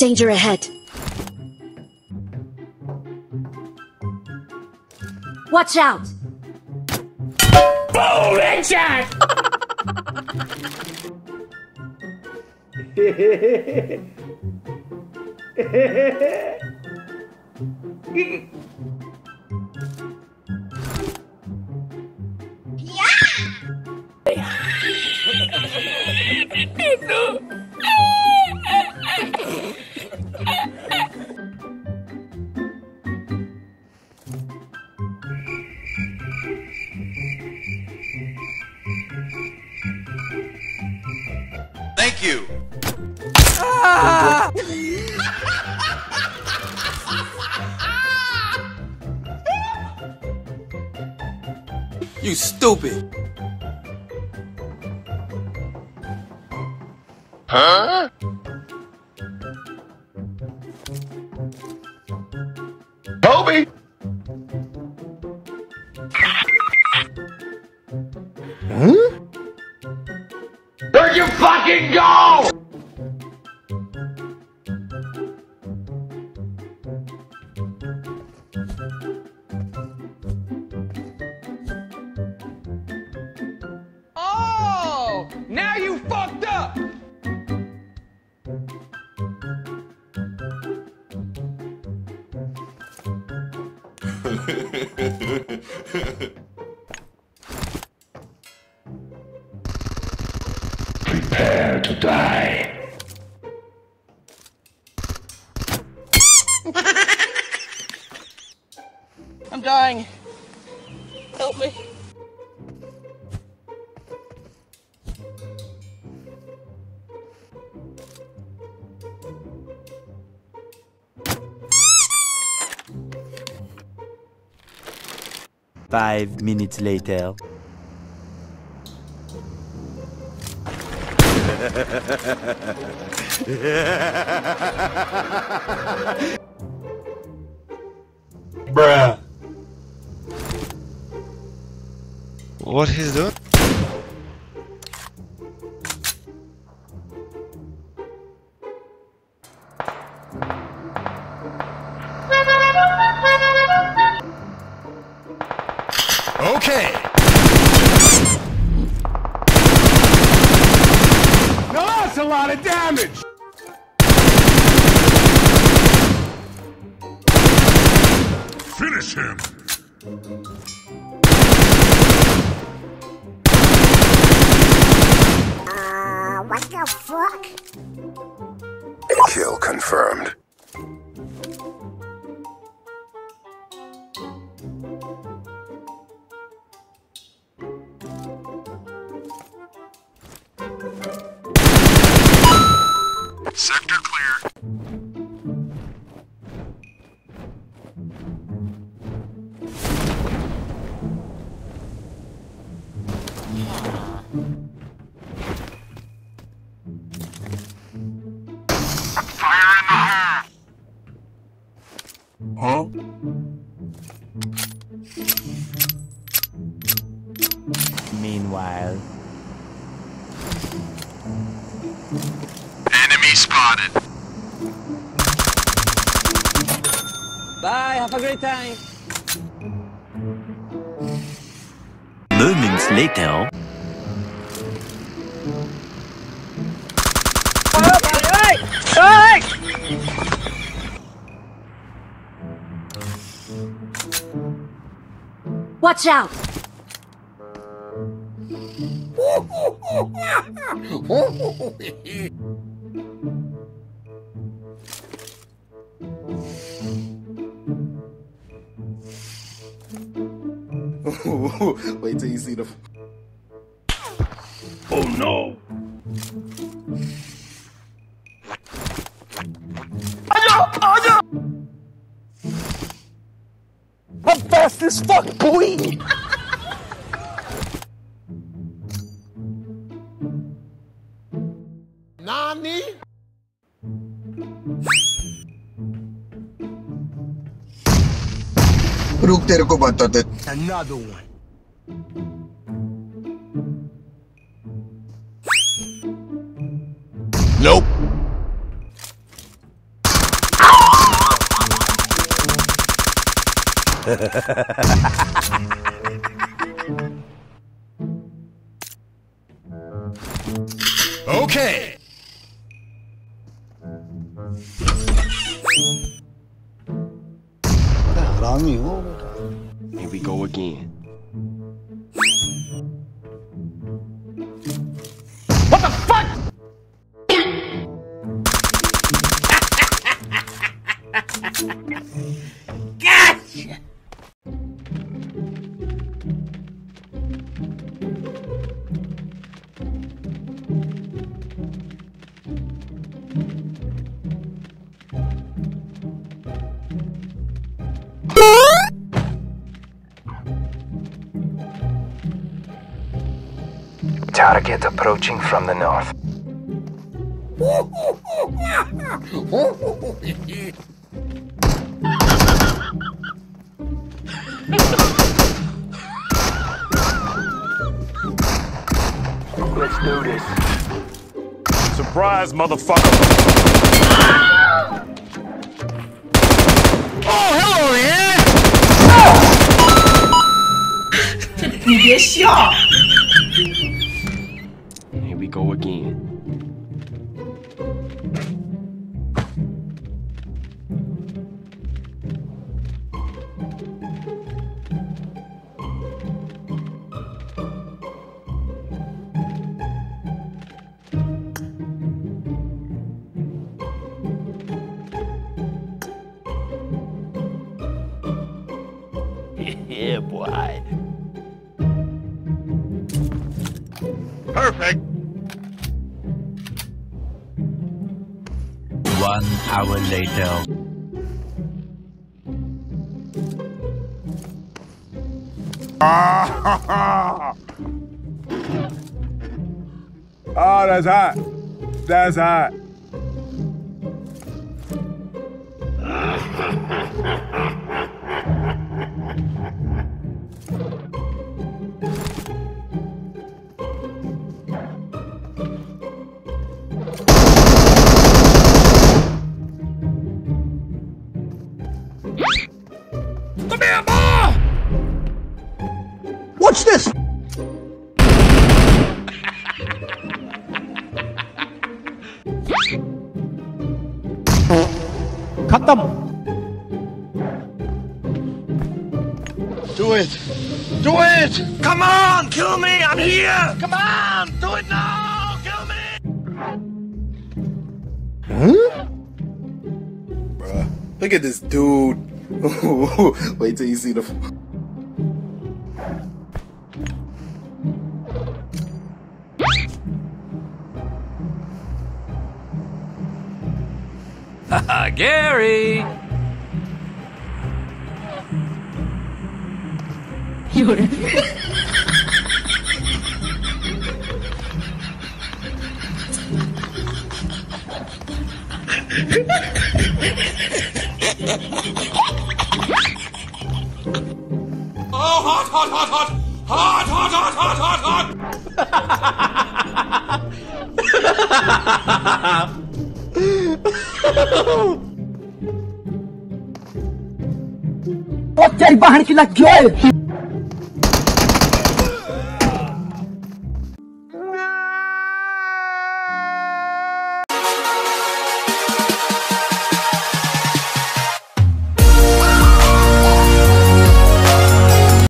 Danger ahead. Watch out! Boom! Headshot! Thank You stupid. Huh? Kobe. Prepare to die. I'm dying. Five minutes later. Bruh. What he's doing? Okay. Now that's a lot of damage. Finish him. Uh, what the fuck? Kill confirmed. Meanwhile. Enemy spotted. Bye, have a great time. Moments later. Watch out! Wait till you see the. Oh no! I'm fast as fuck, boy! Another one. Nope. okay. Again. Target approaching from the north. Let's do this. Surprise, motherfucker. Oh, hello there! Here Yeah, boy. Perfect. One hour later. Ah, Oh, that's hot. That's hot. them. Do it. Do it! Come on, kill me! I'm here! Come on! Do it now! Kill me! Huh? Bruh. Look at this dude. Wait till you see the. Gary! तेरी बहन की लग गई